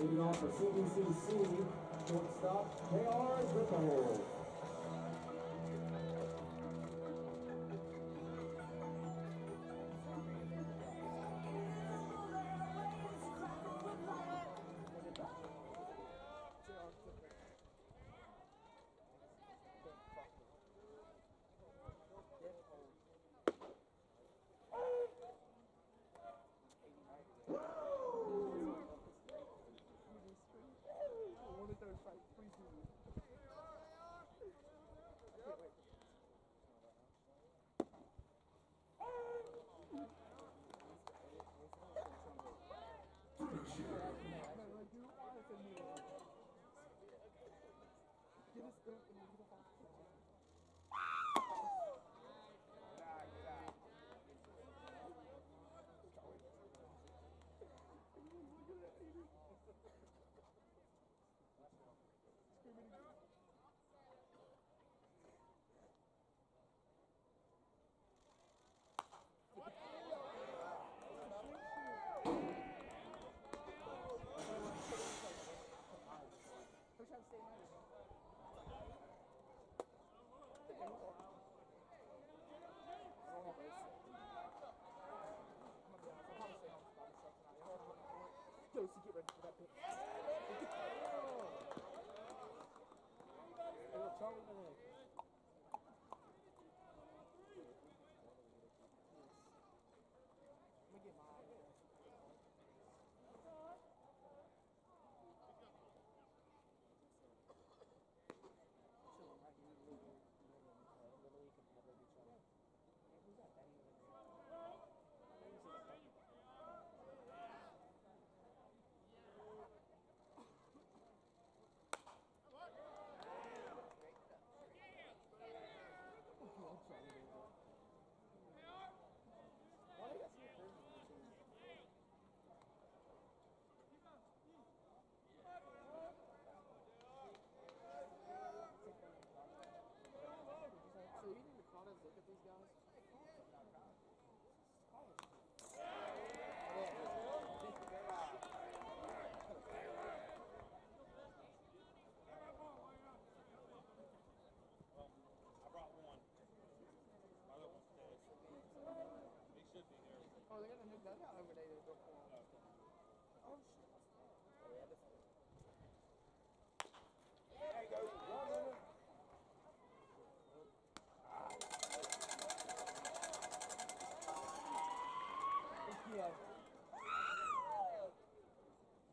Leading off for CVCC, shortstop J.R. Deus.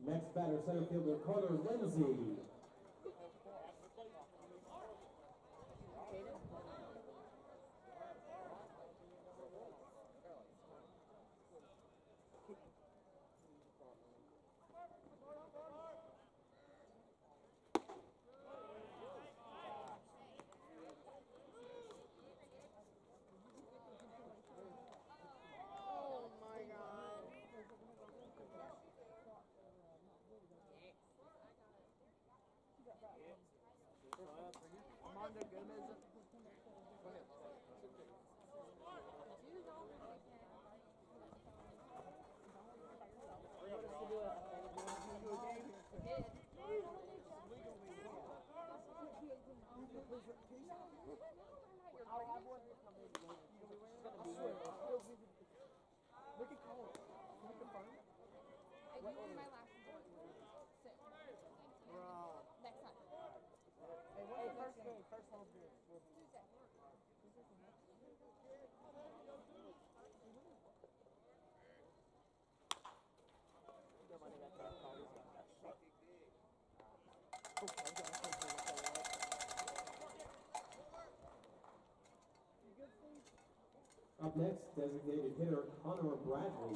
Next batter, center fielder Carter Lindsay. Up next, designated hitter Connor Bradley.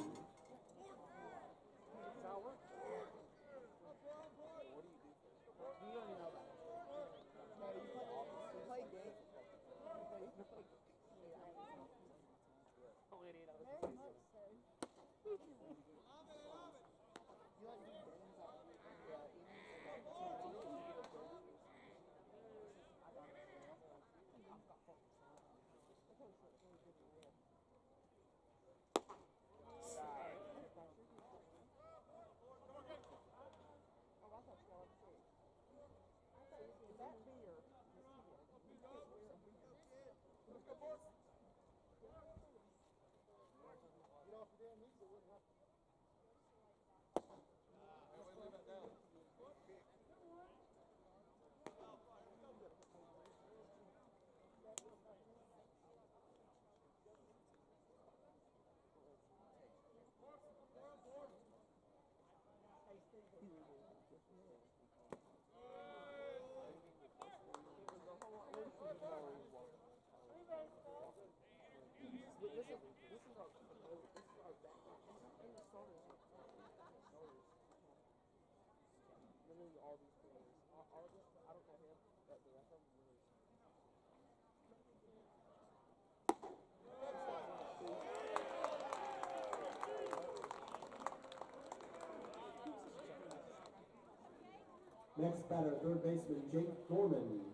Next batter, third baseman Jake Gorman.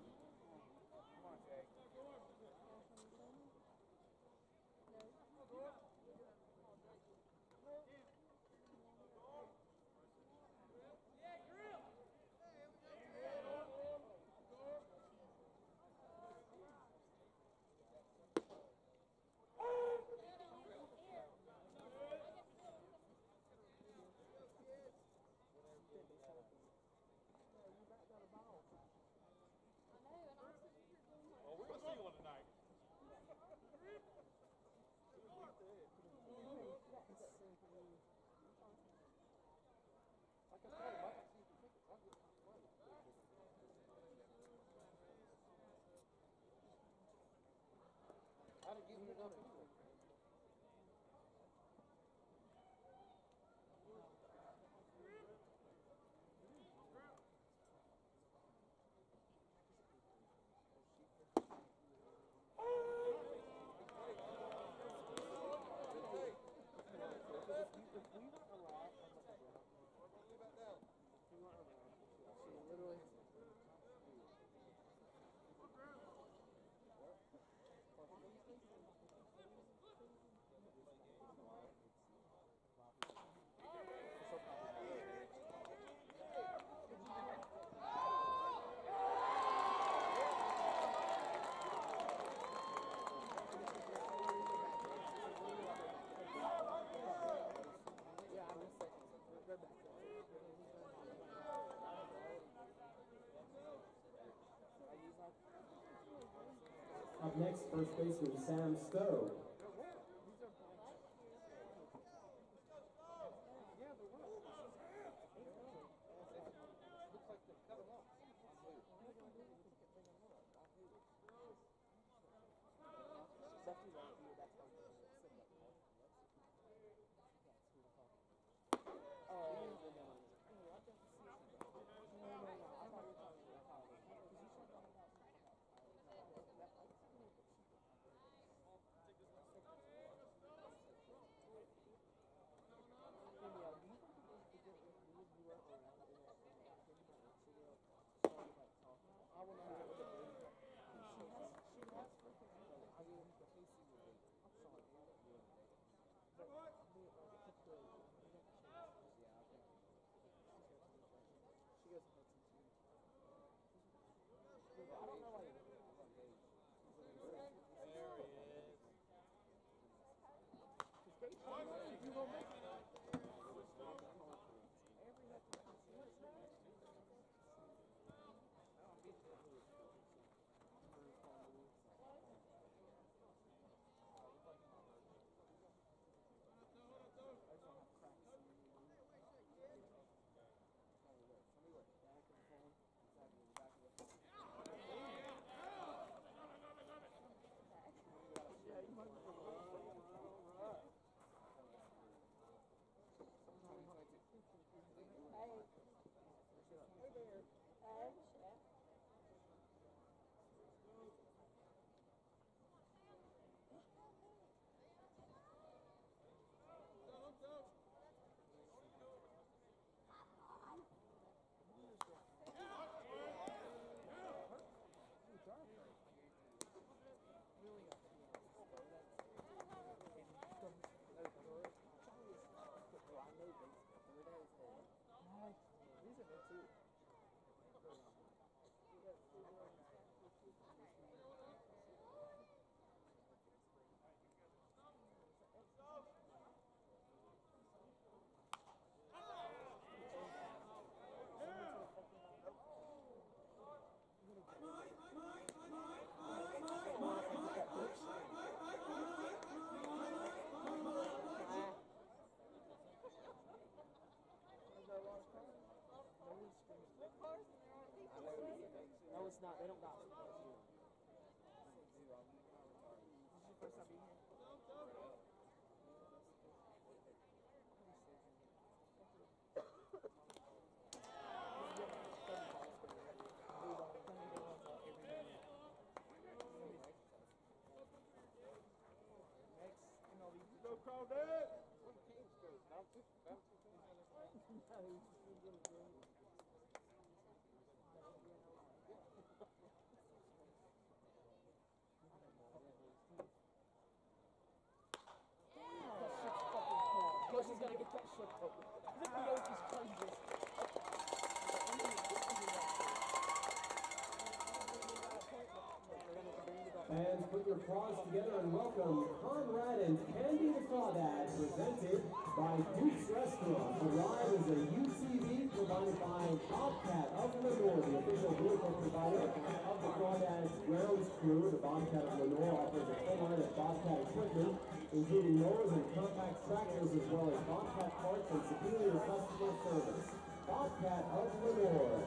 First baseman Sam Stowe. Crawdad. Put together and welcome Conrad and Candy the Crawdad, presented by Duke's Restaurant. Ride is a UTV provided by Bobcat of Lenoir, the official vehicle provider of the Crawdad's grounds crew. The Bobcat of Lenoir offers a full line of Bobcat equipment, including mowers and compact tractors, as well as Bobcat parts and superior customer service. Bobcat of Lenoir.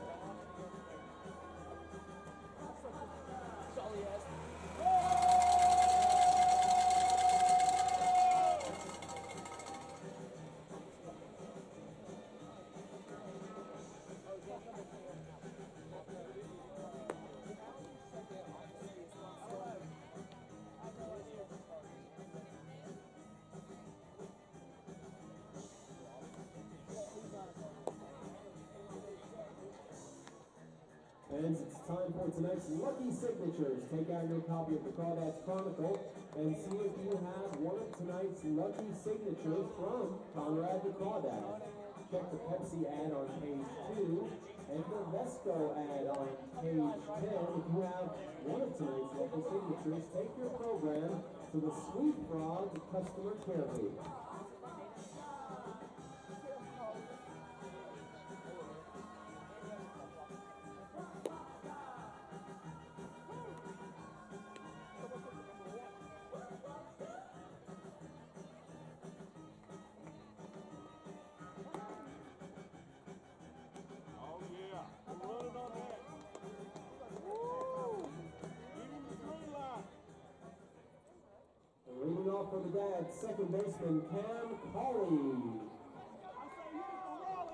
Time for tonight's Lucky Signatures. Take out your copy of the Crawdads Chronicle and see if you have one of tonight's lucky signatures from Conrad the Crawdad. Check the Pepsi ad on page 2 and the Vesco ad on page 10. If you have one of tonight's lucky signatures, take your program to the Sweet Frog Customer Care Booth. For the dad, second baseman Cam Colley.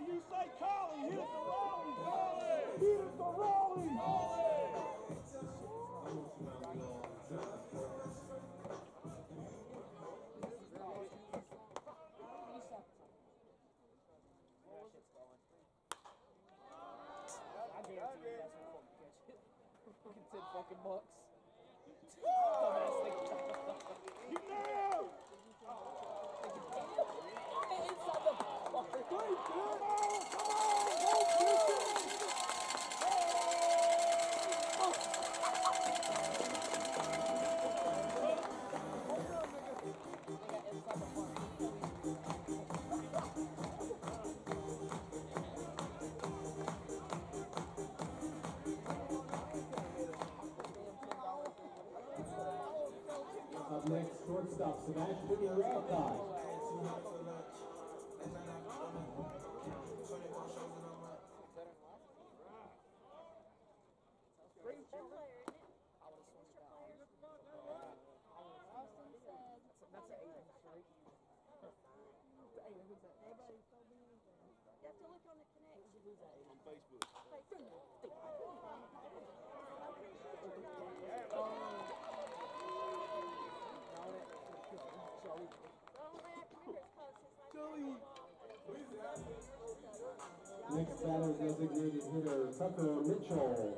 You say. Hit Raleigh. Hit Raleigh. I guarantee you that's fucking catch. Fucking ten fucking bucks. Shortstop Sebastian Ralcott. That's Next batter, designated hitter Tucker Mitchell.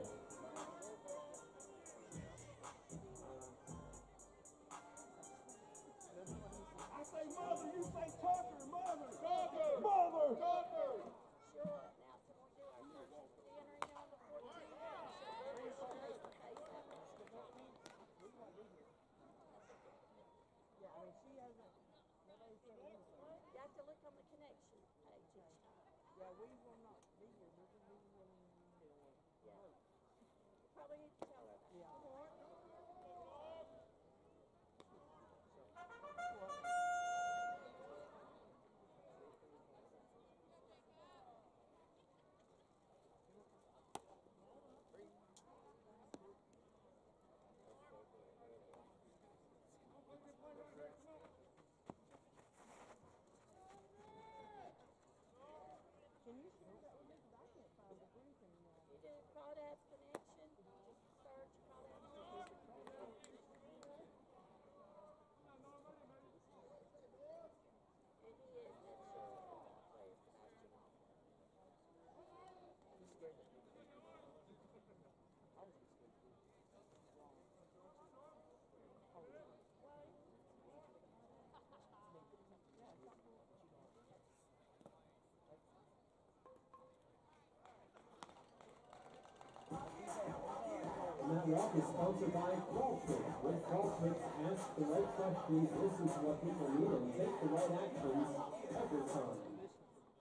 Talk is sponsored by Qualtrics. With Qualtrics, ask the right questions, listen to what people need, and take the right actions every time.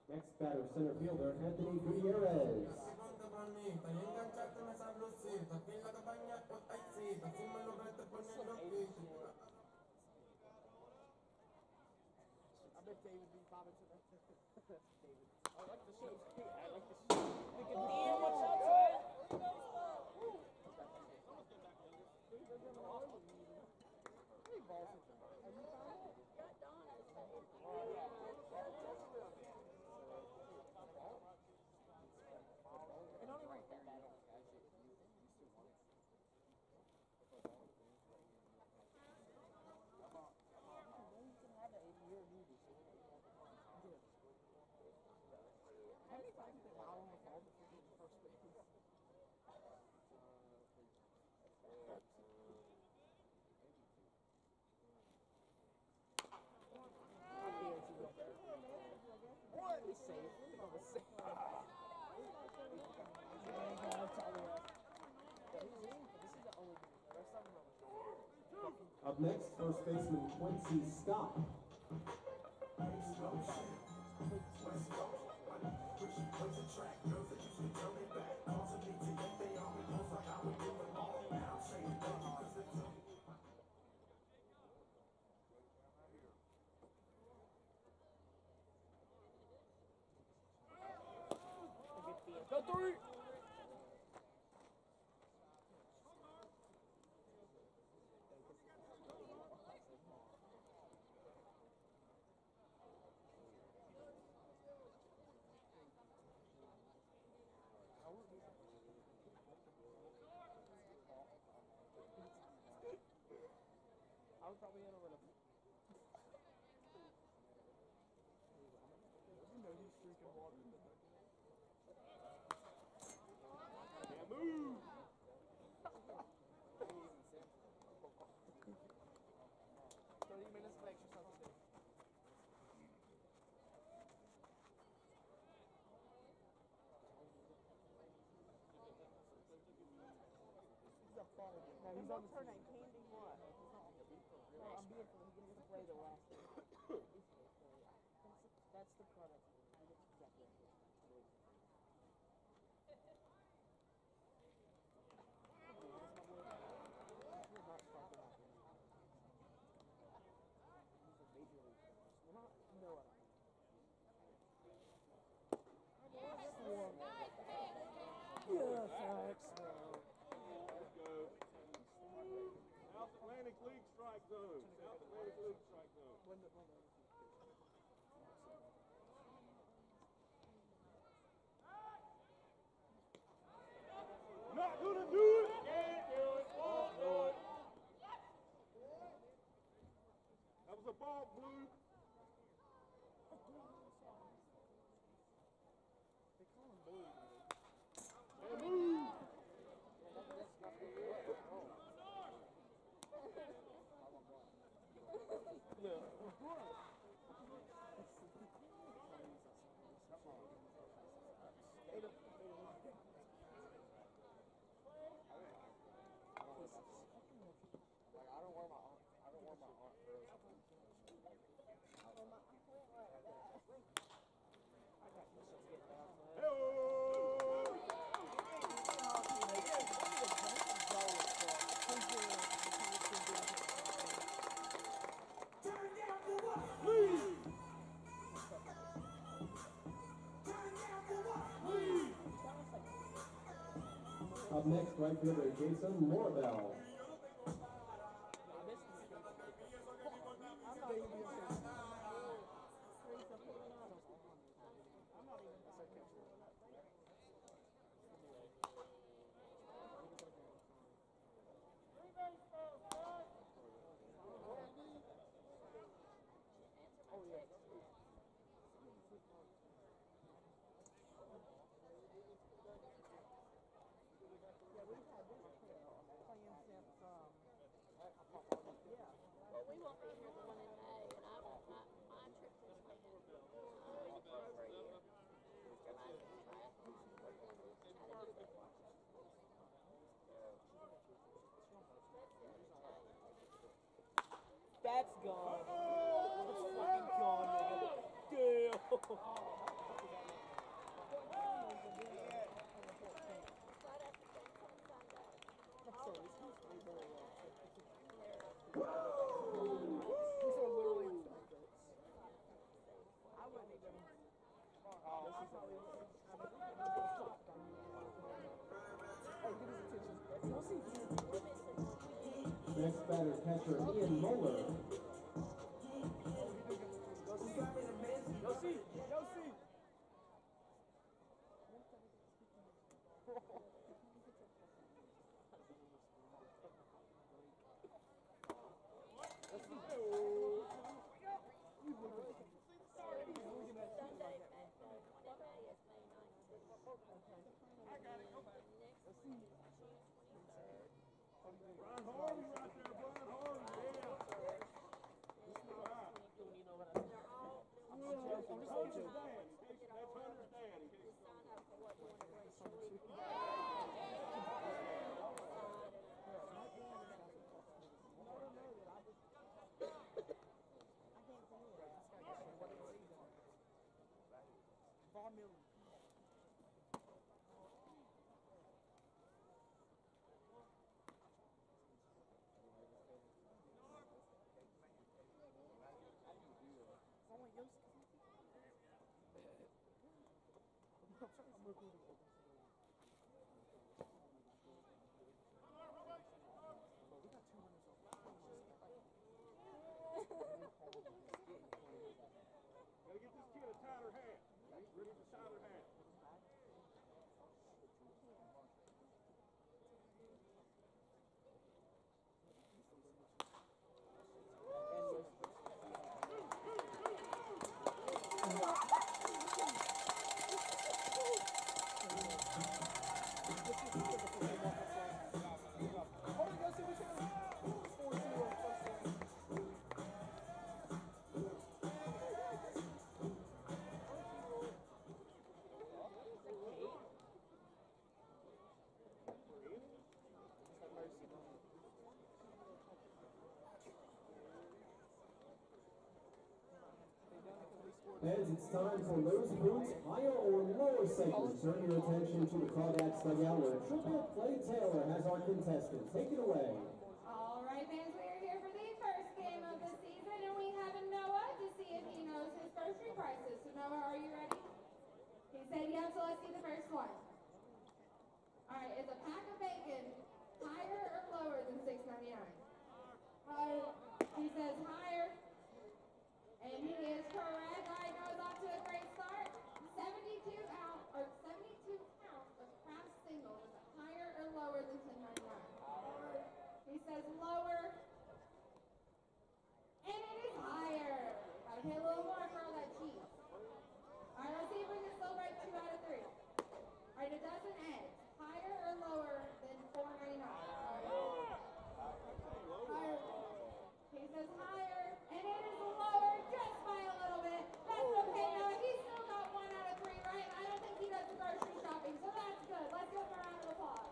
Next batter, center fielder Anthony Gutierrez. I bet David be bobbing to that. I like the show. I like the show. Look at me. Watch out, Ty. Got Donna's. And only right there. How many times did I almost fall before he first base? I guarantee you. What? He's safe. Think of a safe. Next, first baseman Quincy Scott. Go three. I was probably in a rhythm. You know he's drinking water. Yeah, move! Thirty minutes of exercise a day. He's a father. He's her name? Candy what? No, I'm him. He gets to play the last. That's, that's the product. That's exactly thanks. South League strike zone. League strike zone. Not gonna do it. Can't do it. Won't do it. That was a ball, blue. Up next, right fielder Jason Morabel. That's gone. That's fucking gone, nigga. Damn. batter catcher Ian Muller. Yo, see, yo, see. Brian Harvey right there, Brian Harvey, yeah. I'm just joking. I'm Hunter's I'm looking Fans, it's time for those Boots, higher or lower segment. Turn your attention to the Crawdads dugout where Triple Play Taylor has our contestant. Take it away. All right, fans, we are here for the first game of the season, and we have Noah to see if he knows his grocery prices. So, Noah, are you ready? He said yes, so let's see the first one. All right, is a pack of bacon higher or lower than six ninety nine? Uh, he says higher, and he is correct. All right, Noah's off to a great start. Seventy-two ounce or seventy-two pounds of Kraft single is it higher or lower than ten ninety nine? He says lower. And it is higher. Gotta a little more for all that cheese. Alright, let's see if we can still write two out of three. Alright, a dozen eggs. Higher or lower than four ninety nine? Higher. He says higher. And it is lower just by a little bit. That's okay now. He's still got one out of three, right? I don't think he does the grocery shopping, so that's good. Let's give him a round of applause.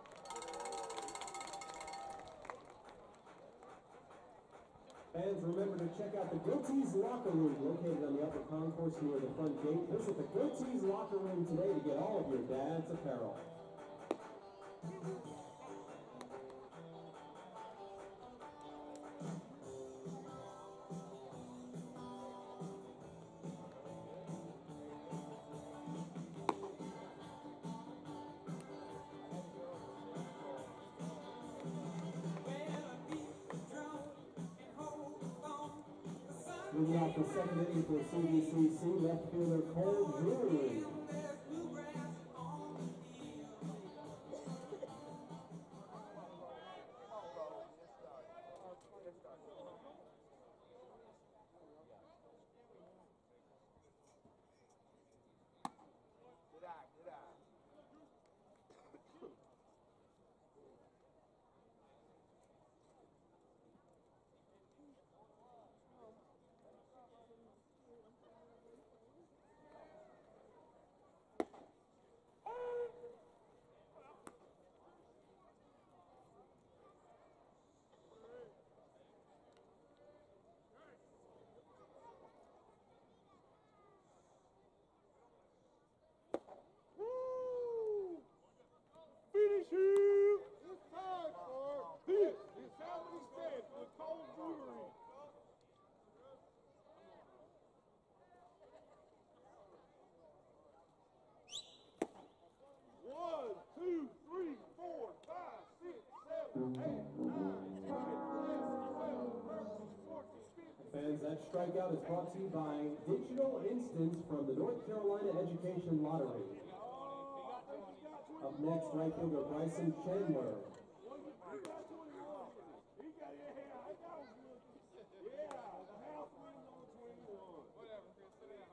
Fans, remember to check out the Goatees Locker Room located on the upper concourse near the front gate. Visit the Goatees Locker Room today to get all of your dad's apparel. Inning for CVCC, left fielder Cole Drury. The One, two, three, four, five, six, seven, eight, nine, Fans, that strikeout is brought to you by Digital Instants from the North Carolina Education Lottery. Up next, right fielder Bryson Chandler. He got 21. He got, yeah, I got him good. Yeah, the house wins on 21. Whatever, Chris, sit down.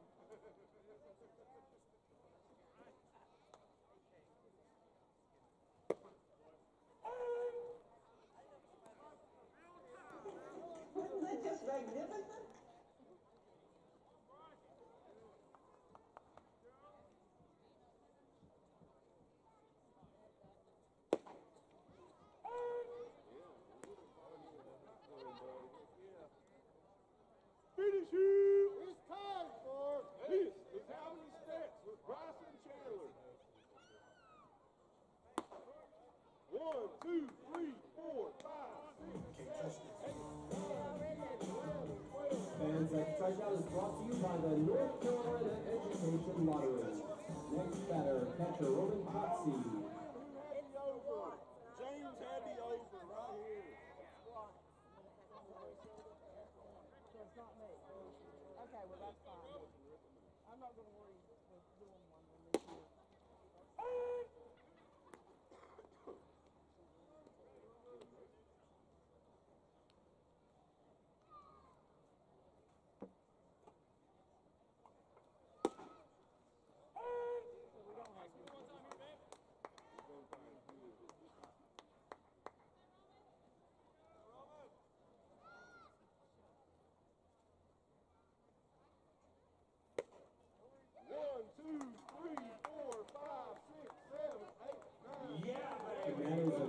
Wasn't that just magnificent? Finish him! It's time for this is how many steps with Bryson Chandler. One, two, three, four, five, six, seven, eight. Fans, that strikeout is brought to you by the North Carolina Education Lottery. Next batter, catcher Roman Coxey. Who had the over? James had the over right here. So it's not me. Okay, well, that's fine. I'm not gonna worry with doing one when.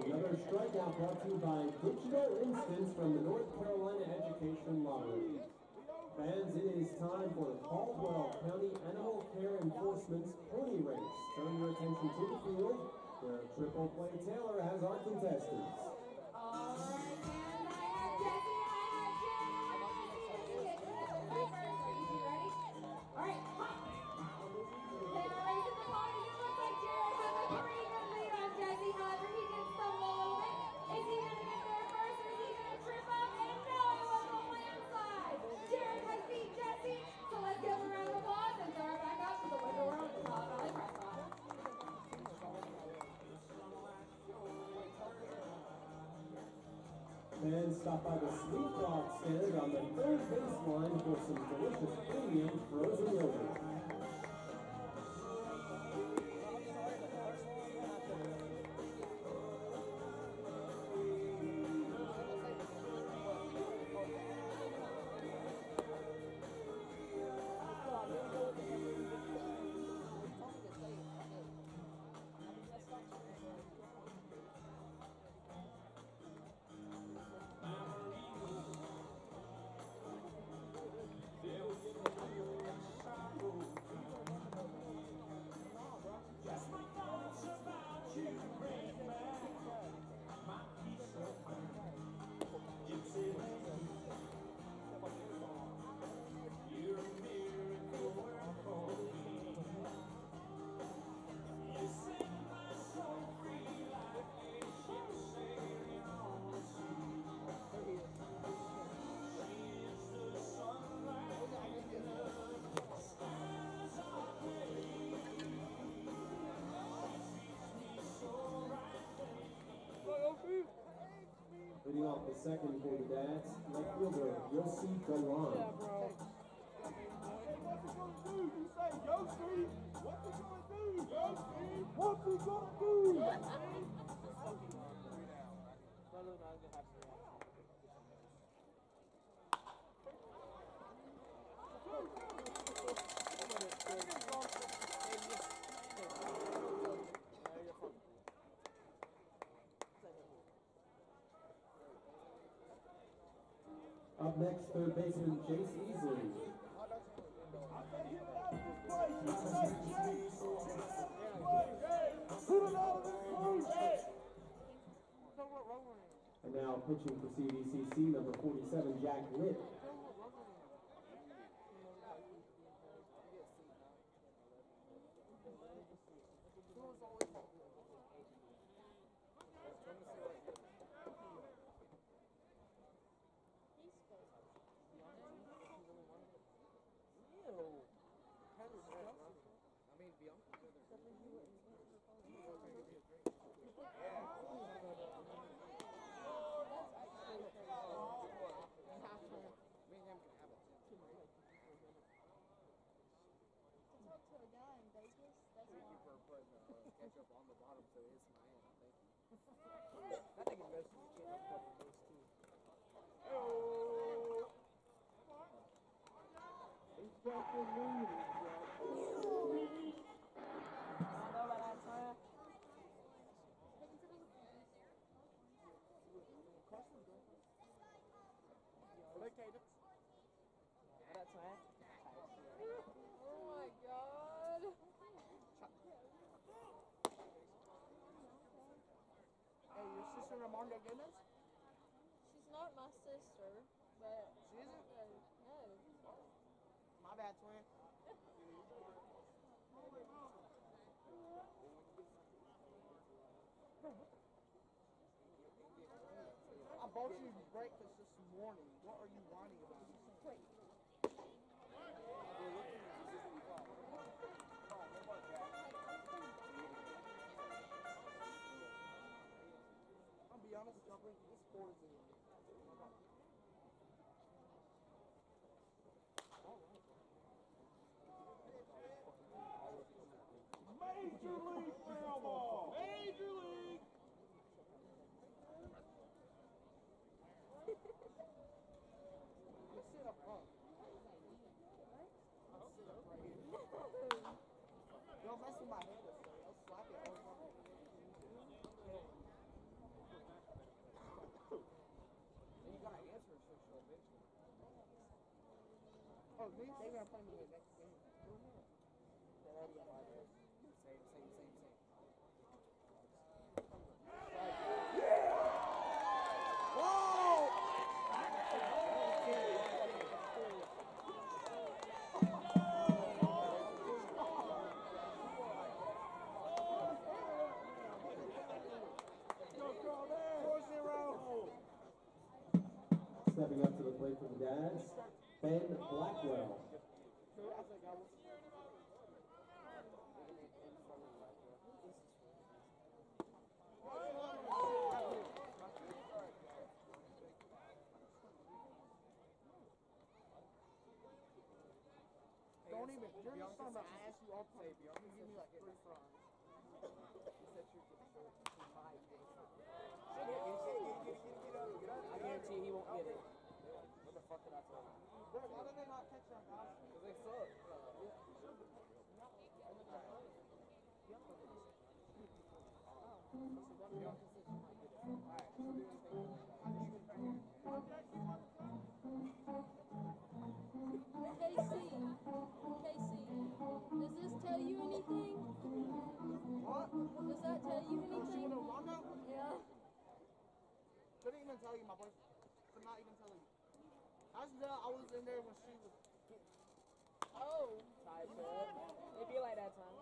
Another strikeout brought to you by Instants from the North Carolina Education Lottery. Fans, it is time for the Caldwell County Animal Care Enforcement's pony race. Turn your attention to the field where Triple Play Taylor has our contestants. Stop by the Sweet Frog stand on the third baseline for some delicious premium frozen yogurt. Leading off the second for the Dads, left fielder Yosy Galan. Hey, what's he gonna do? You say, yo, Steve, what's he gonna do? Yo, Steve, what's he gonna do? Up next, third baseman Jace Easley. And now pitching for CVCC, number 47, Jack Litt. catch up on the bottom, so it's my hand. Thank you. That nigga knows you can't have fucking those too. Oh. It's fucking moving, bro. I know about that time. Located. Oh my god. Hey, your sister Ramonda Gomez? She's not my sister, but She isn't? no. Bad, twin. I bought you breakfast this morning. What are you whining about? I'll be honest with y'all, this sport is in. Major League foul ball. Major League. Just sit up front. I'll sit up right here. Don't mess with my head this way. I'll slap it all over. And you gotta answer so she'll eventually. Oh, me? They me same, same, same. Whoa! Four zero. Stepping up to the plate for the Dads, Ben Blackwell. I think I was. Don't even. You're just talking about ass you all play. You give me like three fries. He said you're getting short. He might get it. I guarantee he won't get it. What the fuck did I tell you? Couldn't even tell you, my boy. Could not even tell you. I was in there when she was. Oh. Tight, It be like that time.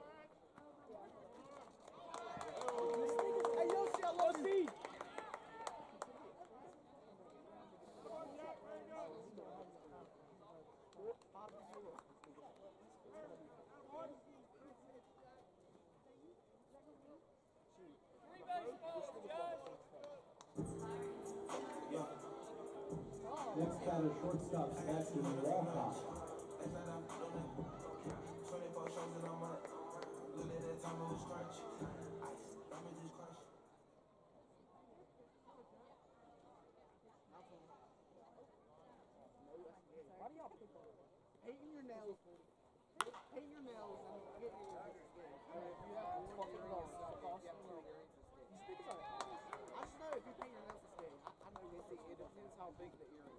Hey, I love you. Next batter, shortstop Sebastian Walcott. Why do y'all pick? Painting your nails, paint your nails and get your ears skin. You have fucking wrong. You speak about it. I just know if you paint your nails to skin, I, know this. It depends how big the earring is.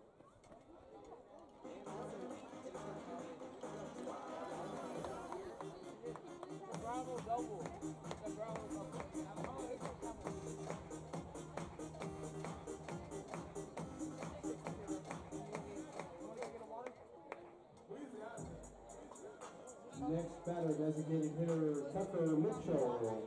Next batter, designated hitter Tucker Mitchell.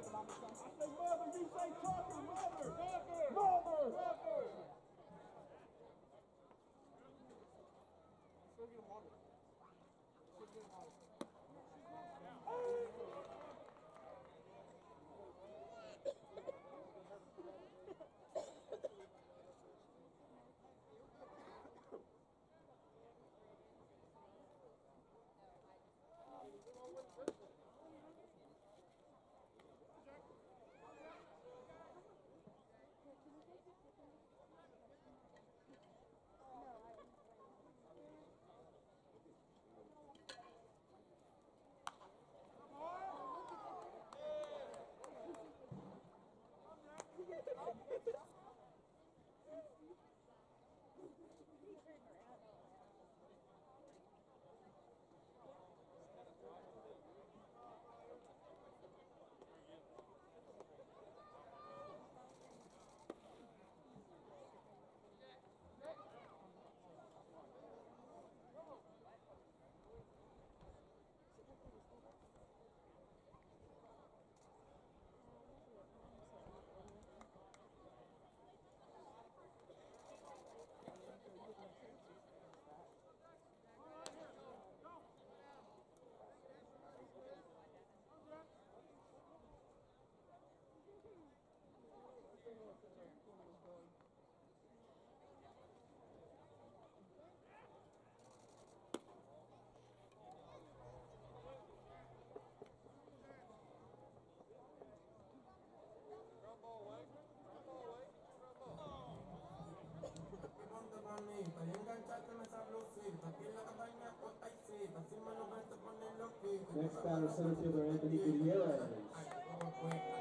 Batter, center fielder Anthony Gutierrez.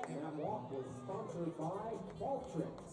And that walk was sponsored by Qualtrics.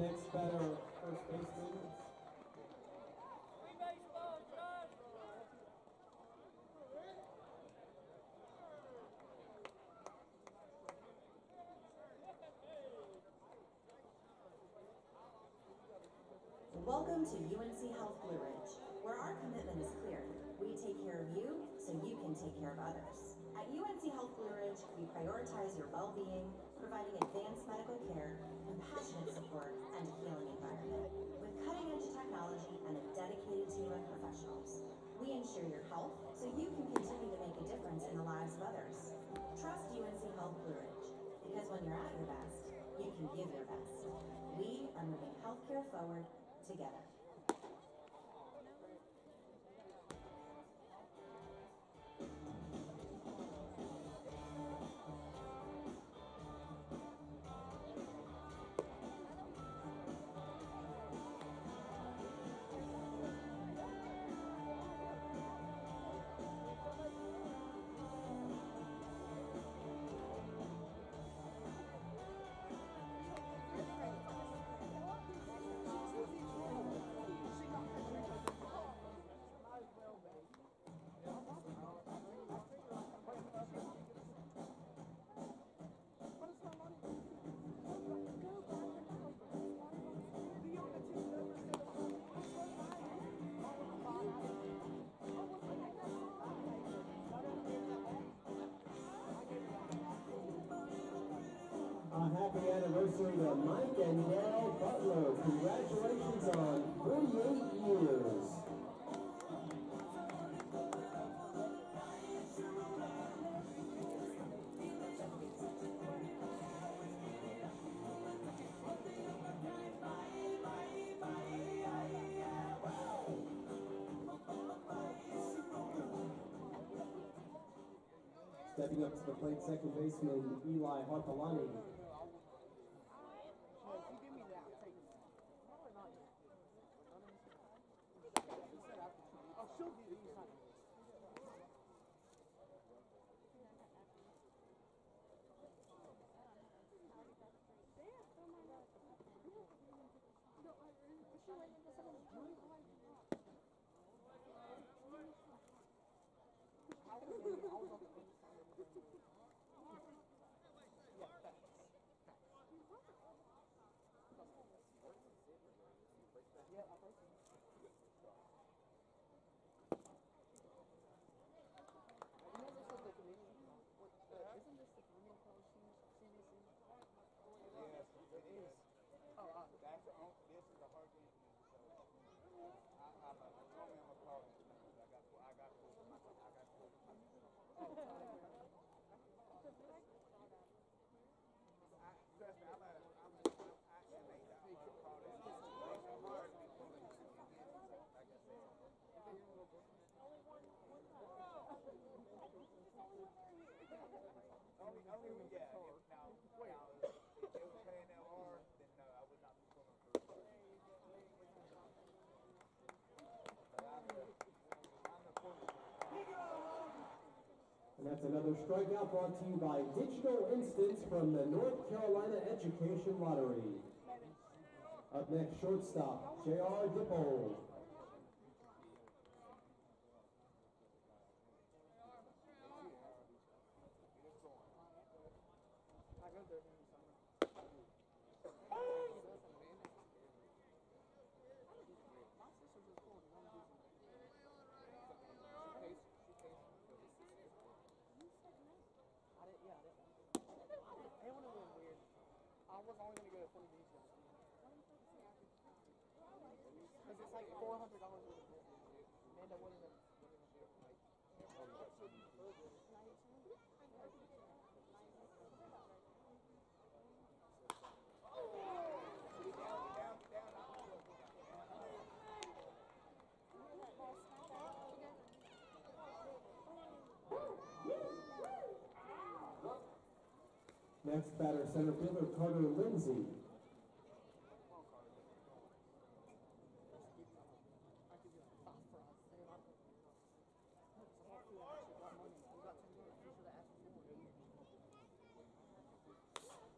Next first baseman. Welcome to UNC Health Blue Ridge, where our commitment is clear. We take care of you so you can take care of others. At UNC Health Blue Ridge, we prioritize your well-being, providing advanced medical care, compassionate support, and a healing environment. With cutting-edge technology and a dedicated team of professionals, we ensure your health so you can continue to make a difference in the lives of others. Trust UNC Health Blue Ridge, because when you're at your best, you can give your best. We are moving healthcare forward together. To Mike and Nell Butler. Congratulations on 48 years. Stepping up to the plate, second baseman Eli Harpalani. No, if you give me that, I'll take it. Or not. Oh, she'll give you something. Yes, it is. Oh, uh, That's the, on- this is a hurricane. So I, I, I told him I'm gonna call him. That's another strikeout brought to you by Digital Instants from the North Carolina Education Lottery. Up next, shortstop, J.R. Dippold. I go there during the summer. My sister just pulled one of these. She pays, she pays. I didn't, yeah, I didn't. It would have been weird. I was only gonna go to Florida Beach next week. Cause it's like four hundred dollars worth of beer. Amanda wouldn't have. Next batter, center fielder Carter Lindsay.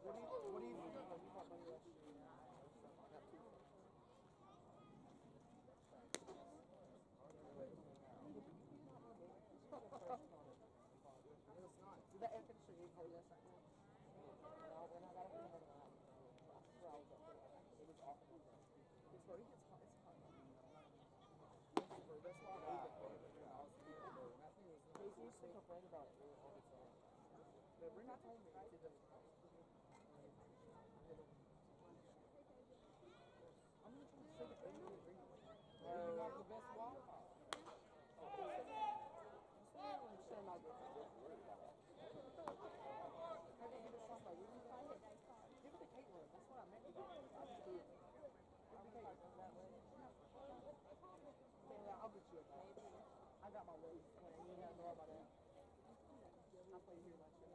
What do you, what do you think? Oh, you got money last year. I got two. It's not. Did that air conditioner get cold last night? No, when I got up in the morning, I I swear I was up there. It was awful. It's where it gets hot. It's hot. Lucifer, that's why I hate it. I was here. That thing was. Casey used to complain about it all the time. Good. I you got my. When you know about that. I play here last year.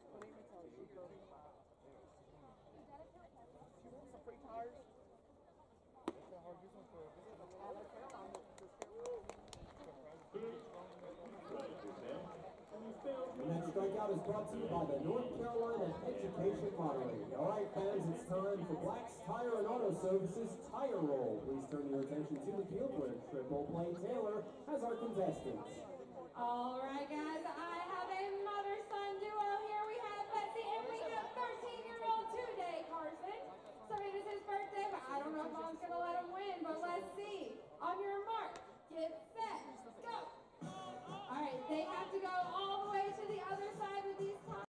What do you mean tell you? You want some free tires? That's a hard use one for. This is a Tyler Caroline. This Caroline. The next strikeout is brought to you by the North Carolina Education Lottery. All right, fans, it's time for Black's Tire and Auto Services Tire Roll. Please turn your attention to the field where Triple Play Taylor has our contestants. All right, guys, I have a mother-son duo here. We have Betsy and we have 13-year-old today, Carson. So it is his birthday, but I don't know if mom's gonna let him win, but let's see. On your mark. All right, they have to go all the way to the other side of these